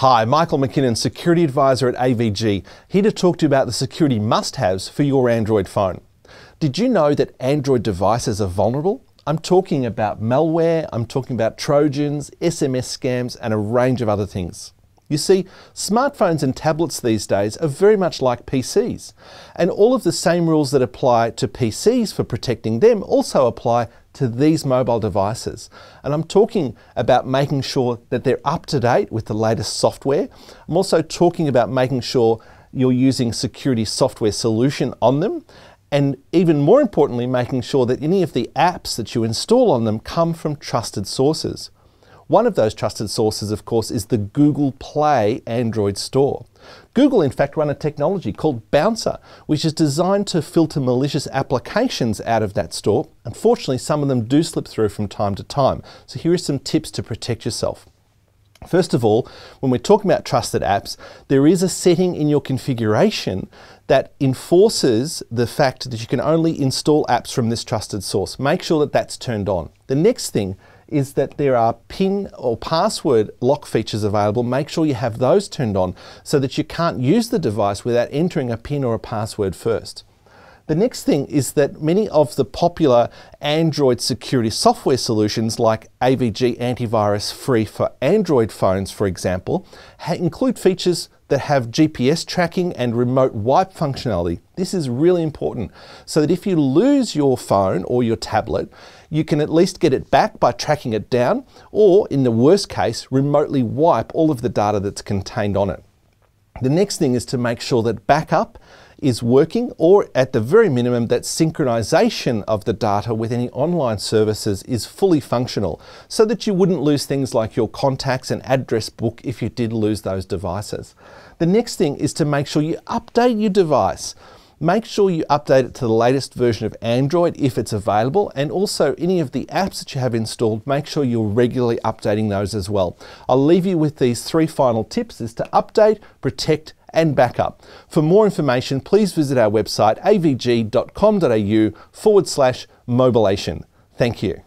Hi, Michael McKinnon, Security Advisor at AVG, here to talk to you about the security must haves for your Android phone. Did you know that Android devices are vulnerable? I'm talking about malware, I'm talking about Trojans, SMS scams, and a range of other things. You see, smartphones and tablets these days are very much like PCs, and all of the same rules that apply to PCs for protecting them also apply to these mobile devices. And I'm talking about making sure that they're up to date with the latest software. I'm also talking about making sure you're using security software solution on them and even more importantly, making sure that any of the apps that you install on them come from trusted sources. One of those trusted sources, of course, is the Google Play Android store. Google, in fact, run a technology called Bouncer, which is designed to filter malicious applications out of that store. Unfortunately, some of them do slip through from time to time. So here are some tips to protect yourself. First of all, when we're talking about trusted apps, there is a setting in your configuration that enforces the fact that you can only install apps from this trusted source. Make sure that that's turned on. The next thing is that there are PIN or password lock features available. Make sure you have those turned on so that you can't use the device without entering a PIN or a password first. The next thing is that many of the popular Android security software solutions like AVG Antivirus Free for Android phones, for example, include features that have GPS tracking and remote wipe functionality. This is really important so that if you lose your phone or your tablet, you can at least get it back by tracking it down or, in the worst case, remotely wipe all of the data that's contained on it. The next thing is to make sure that backup is working or at the very minimum that synchronization of the data with any online services is fully functional so that you wouldn't lose things like your contacts and address book if you did lose those devices. The next thing is to make sure you update your device. Make sure you update it to the latest version of Android if it's available and also any of the apps that you have installed, make sure you're regularly updating those as well. I'll leave you with these three final tips is to update, protect and backup. For more information, please visit our website avg.com.au forward slash mobilation. Thank you.